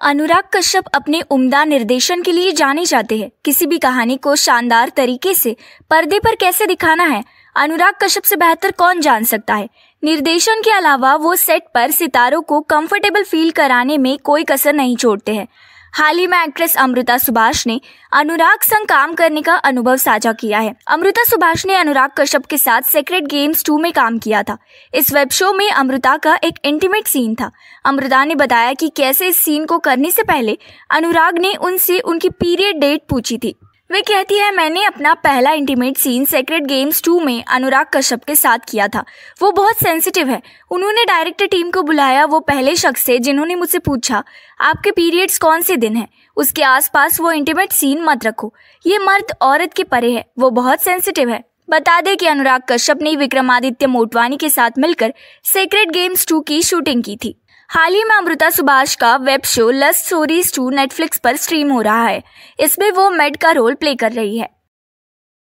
अनुराग कश्यप अपने उम्दा निर्देशन के लिए जाने जाते हैं। किसी भी कहानी को शानदार तरीके से पर्दे पर कैसे दिखाना है? अनुराग कश्यप से बेहतर कौन जान सकता है? निर्देशन के अलावा वो सेट पर सितारों को कंफर्टेबल फील कराने में कोई कसर नहीं छोड़ते हैं। हाल ही में एक्ट्रेस अमृता सुभाष ने अनुराग संग काम करने का अनुभव साझा किया है। अमृता सुभाष ने अनुराग कश्यप के साथ सेक्रेट गेम्स टू में काम किया था। इस वेब शो में अमृता का एक इंटीमेट सीन था। अमृता ने बताया कि कैसे इस सीन को करने से पहले अनुराग ने उनसे उनकी पीरियड डेट पूछी थी। वे कहती है, मैंने अपना पहला intimate scene Sacred Games two में अनुराग कश्यप के साथ किया था। वो बहुत सेंसिटिव है। उन्होंने डायरेक्टर टीम को बुलाया, वो पहले शख्स से जिन्होंने मुझसे पूछा, आपके पीरियड्स कौन से दिन हैं? उसके आसपास वो इंटीमेट सीन मत रखो। ये मर्द औरत के परे है। वो बहुत सेंसिटिव है। बता दें कि अनुराग कश्यप ने विक्रमादित्य मोटवानी के साथ मिलकर सेक्रेट गेम्स टू की शूटिंग की थी। हाल ही में अमृता सुभाष का web show Lust Stories two Netflix पर स्ट्रीम हो रहा है। इसमें वो मेड का रोल प्ले कर रही है।